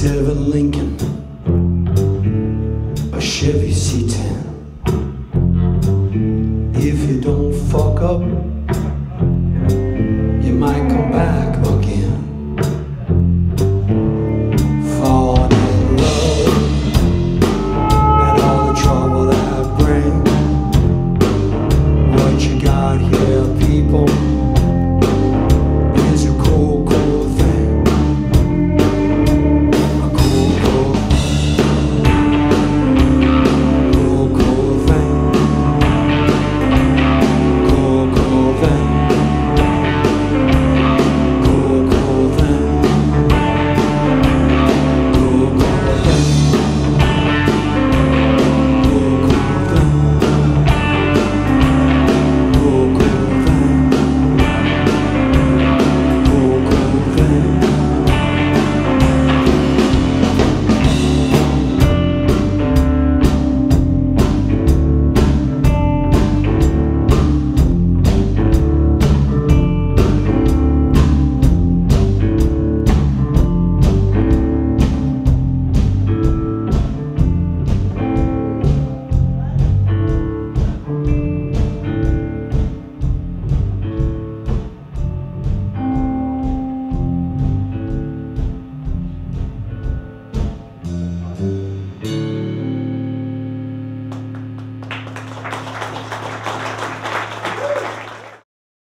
57 Lincoln, a Chevy C10. If you don't fuck up,